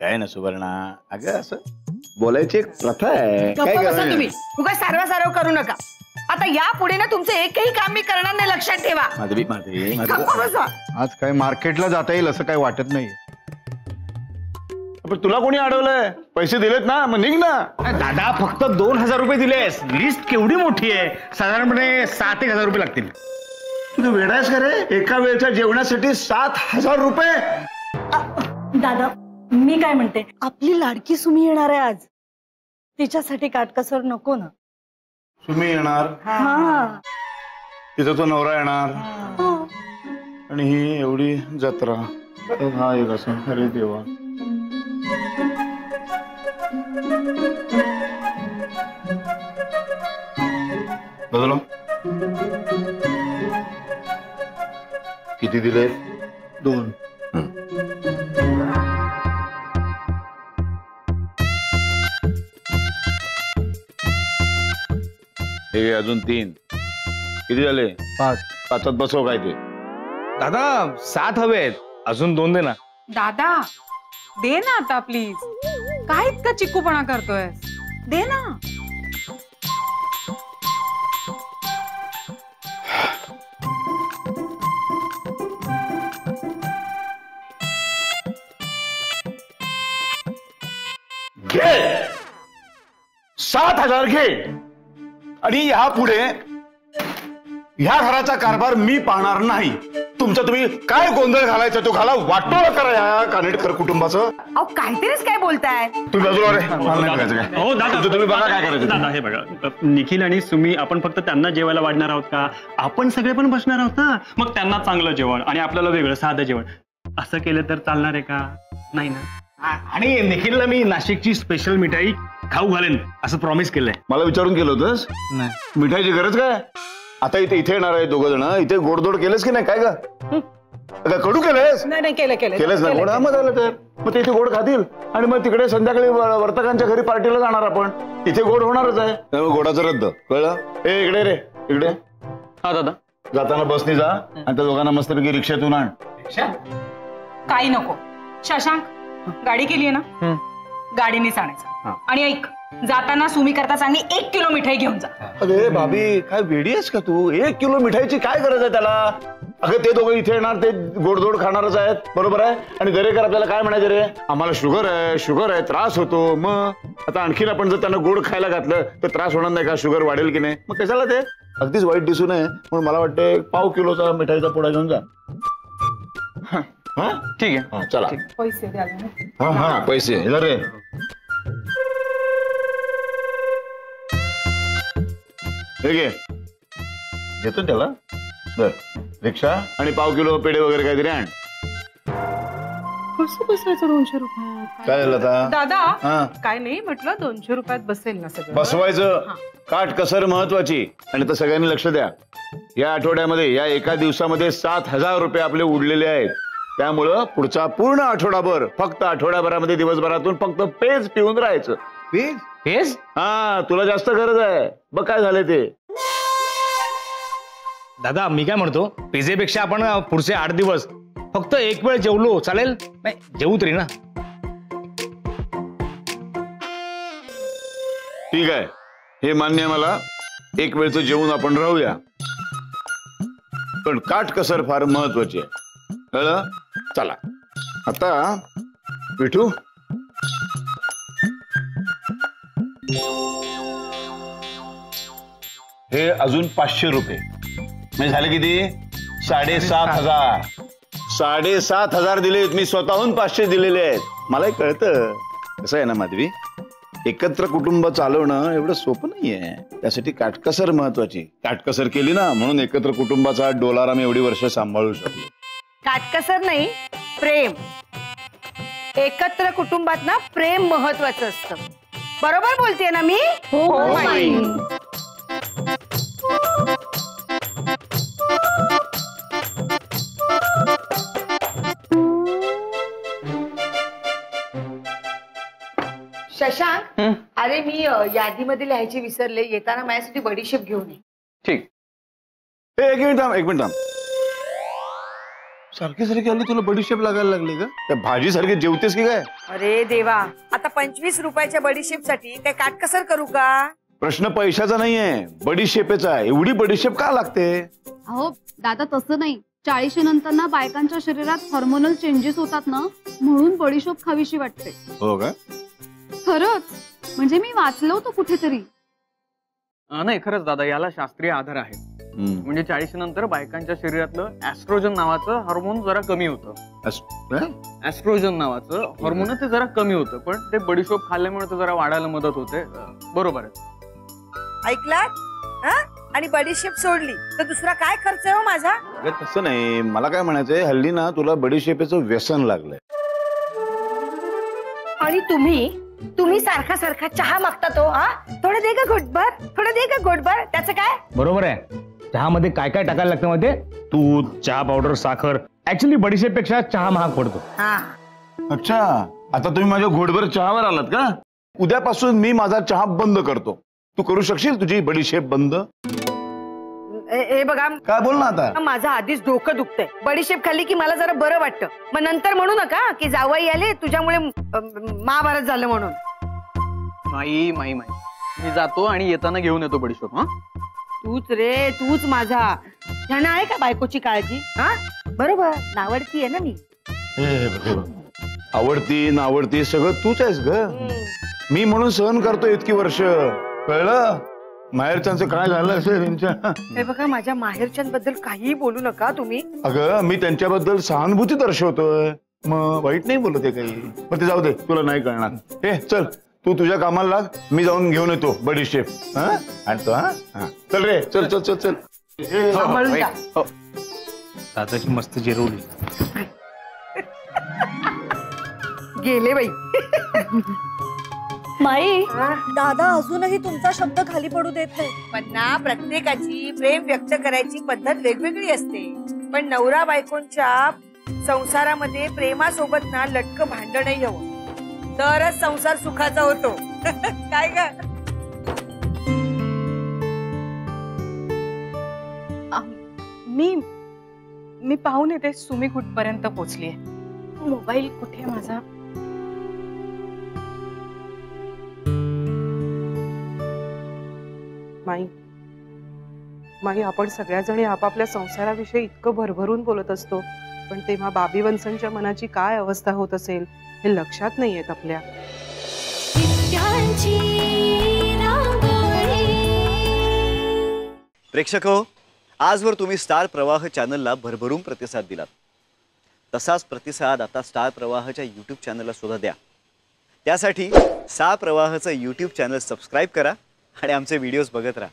काय ना सुवर्णा? अगं असं बोलायची एक प्रथा आहे. काय गप्प बसा? तुम्ही. उगा सारवा सारव करू नका. आता या पुढे ना तुमचं एकही काम मी करणार नाही लक्षात ठेवा. माधवी माधवी गप्प माधवी बसा. आज काय मार्केटला जाता येईल असं काही वाटत नाही पण तुला कोणी अडवलंय? पैसे दिलेत ना मग निघ ना. दादा फक्त दोन हजार रुपये दिलेस लिस्ट केवढी मोठी आहे? साधारणपणे सात एक हजार रुपये लागतील. तू वेडायस का रे? एका वेळच्या जेवणासाठी सात हजार रुपये. दादा मी काय म्हणते? आपली लाडकी सुमी येणार आहे आज. तिच्यासाठी काटकसर नको ना. तुम्ही येणार. हा. तिचा तो नवरा येणार. हो. आणि ही एवढी जत्रा. हा एक असं अरे देवा. बदलो. किती दिले दोन. हे अजून तीन. किती झाले? पाच. पाचात बसव काय ते. दादा सात हवे आहेत. अजून दोन दे ना. दादा दे ना आता प्लीज़ काय इतका चिकूपणा करतोय? दे ना. घे. सात हज़ार घे. आणि ह्या पुढे ह्या घराचा कारभार मी पाहणार नाही. तुमचा तुम्ही काय गोंधळ घालायचा तो घाला वाटोळा करा या कानेटकर कुटुंबाचं. अहो काहीतरीच काय बोलताय? तुम्ही बाजूला रे. मला नाही करायचं काय. हो दादा. तुमचं तुम्ही बघा काय करायचं दादा हे बघा. निखिल आणि सुमी आपण फक्त त्यांना जेवायला वाढणार आहोत का? आपण सगळे पण बसणार आहोत ना? मग त्यांना चांगलं जेवण आणि आपल्याला वेगळं साधं जेवण. असं केलं तर चालणार आहे का? नाही ना. आणि निखिलला मी नाशिकची स्पेशल मिठाई खाऊ घालेन असं प्रॉमिस केलंय. मला विचारून केलं होतंस? नाही. मिठाईची गरज काय? आता इथे इथे येणार आहे दोघं जण. इथे गोडधोड केलंस की नाही? काय का का कडू केलंस? नाही नाही केलं केलं. केलंच ना गोड हा, मग झालं तर. मग ते इथे गोड खातील. आणि मग तिकडे संध्याकाळी वर्तकांच्या घरी पार्टीला जाणार आपण. इथे गोड होणारच आहे. त्यामुळे गोडाचं रद्द. कळलं? ए इकडे रे. इकडे. हा दादा. जाताना बसनी जा. आणि त्या दोघांना मस्तपैकी रिक्षातून आण. काही नको. शशांक गाडी केली आहे ना गाडीनेच आणायचं आणि ऐक जाताना सुमी करता चांगली एक किलो मिठाई घेऊन जा. अरे भाभी काय वेडी आहेस का तू? एक किलो मिठाईची काय गरज आहे त्याला? अगं ते दोघं इथे येणार ते गोडधोड खाणारच आहेत बरोबर आहे? आणि दरेकर आपल्याला काय म्हणायचं रे? आम्हाला शुगर आहे शुगर आहे त्रास होतो. मग आता आणखीन आपण जर त्यांना गोड खायला घातलं तर त्रास होणार नाही का? शुगर वाढेल की नाही? मग कशाला ते? अगदीच वाईट दिसू नये म्हणून मला वाटतं पाव किलोचा मिठाईचा पोडा घेऊन जा. हा? ठीक आहे. हा, चला. पैसे हा हा. पैसे. हे रे. हे घे. घेतो त्याला. बर. रिक्षा आणि पाव किलो पेढे वगैरे काहीतरी आण. कसं बसायचं दोनशे रुपयात? काय झालं आता? दादा हा. काय नाही म्हटलं दोनशे रुपयात बसेल ना सगळं. बसवायचं. काट कसर महत्वाची. आणि तर सगळ्यांनी लक्ष द्या. या आठवड्यामध्ये या एका दिवसामध्ये सात हजार रुपये आपले उडलेले आहेत. त्यामुळं पुढचा पूर्ण आठवडाभर फक्त आठवड्याभरामध्ये दिवसभरातून फक्त पेज पिऊन राहायचं. पेज? हेच हा तुला जास्त गरज आहे. बघ काय झालंय ते. दादा मी काय म्हणतो? पिझेपेक्षा आपण पुढचे आठ दिवस फक्त एक वेळ जेवलो चालेल? नाही जेवू तरी ना. ठीक आहे. हे मान्य आहे मला. एक वेळचं जेवून आपण राहूया. पण काट कसर फार महत्वाची आहे. कळलं? चला. आता विठू? हे अजून पाचशे रुपये. म्हणजे झाले किती? साडेसात हजार. साडेसात हजार दिलेत मी स्वतःहून पाचशे दिलेले आहेत. मलाही कळतं. कसं आहे ना माधवी? एकत्र कुटुंब चालवणं एवढं सोपं नाहीये. त्यासाठी काटकसर महत्वाची. काटकसर केली ना म्हणून एकत्र कुटुंबाचा डोलारा मी एवढी वर्ष सांभाळू शकलो. काटकसर नाही प्रेम. एकत्र कुटुंबात ना प्रेम महत्वाचं असतं. बरोबर बोलतेय ना मी? हो माई. शशांक अरे मी अ, यादीमध्ये लिहायची विसरले. येताना माझ्यासाठी बडीशेप घेऊन ये. ठीक. ए, एक मिनिट थांब एक मिनिट थांब. सारखी सारखी आली तुला बडीशेप लागायला लागली का? त्या भाजी सारखी जेवतेस की काय? अरे देवा आता पंचवीस रुपयाच्या बडीशेपसाठी काय काटकसर करू का? प्रश्न पैशाचा नाहीये बडीशेपेचा आहे. एवढी बडीशेप का लागते? अहो दादा तसं नाही. चाळीशी नंतर ना बायकांच्या शरीरात हॉर्मोनल चेंजेस होतात ना म्हणून बडीशोप खावीशी वाटते. हो का? खरंच. म्हणजे मी वाचलं होतं कुठेतरी. अं, नाही खरंच दादा याला शास्त्रीय आधार आहे. म्हणजे चाळीशी नंतर बायकांच्या शरीरातलं ऍस्ट्रोजन नावाचं हार्मोन जरा कमी होतं? ऍस्ट्रोजन नावाचं हार्मोन ते जरा कमी होतं पण ते बडीशोप खाल्ल्यामुळे ते जरा वाढायला मदत होते. बरोबर आहे. ऐकलात? हा? आणि बडीशेप सोडली तर दुसरा काय खर्च आहे हो माझा? तसं नाही. मला काय म्हणायचंय हल्ली ना तुला बडीशेपेचं व्यसन लागलंय. आणि तुम्ही तुम्ही सारखा सारखा चहा मागता तो हा? थोडं दे का घोटभर थोडं दे का घोटभर. त्याचं काय? बरोबर आहे. चहामध्ये काय काय टाकायला लागतं माहितीये? दूध चहा पावडर साखर. ऍक्च्युली बडीशेपेक्षा चहा महाग पडतो. हा. अच्छा. आता तुम्ही माझ्या घोडभर चहावर आलात का? उद्यापासून मी माझा चहा बंद करतो. तू करू शकशील तुझी बडीशेप बंद? हे हे बघा. काय बोल ना आता? माझं आधीच डोकं दुखतंय. बडीशेप खाल्ली की मला जरा बरं वाटतं. मग नंतर म्हणू नका की जावई आले तुझ्यामुळे अं, महाभारत झालं म्हणून. माई माई माई. मी जातो आणि येताना घेऊन येतो बडीशोप हा? तूच रे तूच माझा. ह्यांना आहे का बायकोची काळजी? हा? बरोबर. नावडती आहे ना मी. आवडती नावडती सगळं तूच आहेस ग. मी म्हणून सहन करतो इतकी वर्ष. कळलं? माहेरच्यांचं काय झालं असेल यांच्या? हे बघा माझ्या माहेरच्यांबद्दल काहीही बोलू नका तुम्ही. अगं मी त्यांच्याबद्दल सहानुभूती दर्शवतोय. मग वाईट नाही बोलत आहे काही. मग ते जाऊ दे तुला नाही कळणार. हे चल. तू तुझ्या कामाला लाग मी जाऊन घेऊन येतो बडीशेप हा? आणतो हा? हा. चल रे. चल चल चल चल. सांभाळून जा. हो. दादाची मस्त जिरवली. गेले बाई. माई हा? दादा अजूनही तुमचा शब्द खाली पडू देत नाही. पण ना प्रत्येकाची प्रेम व्यक्त करायची पद्धत वेगवेगळी असते. पण नवरा बायकोंच्या संसारामध्ये प्रेमासोबत ना लटक भांडणही हवं. तरच संसार सुखाचा होतो. काय ग? मी मी पाहून येते सुमी कुठपर्यंत पोहोचलीये मोबाईल कुठे माझा? माई माई आपण सगळ्याजणी आपापल्या संसाराविषयी इतकं भरभरून बोलत असतो. पण तेव्हा बाबी वंसांच्या मनाची काय अवस्था होत असेल हे लक्षात नाही येत आपल्या. प्रेक्षक हो आजवर तुम्ही स्टार प्रवाह चॅनलला भरभरून प्रतिसाद दिलात. तसाच प्रतिसाद आता स्टार प्रवाहच्या यूट्यूब चॅनलला सुद्धा द्या. त्यासाठी सा प्रवाहचं यूट्यूब चॅनल सबस्क्राईब करा आणि आमचे व्हिडिओज बघत राहा.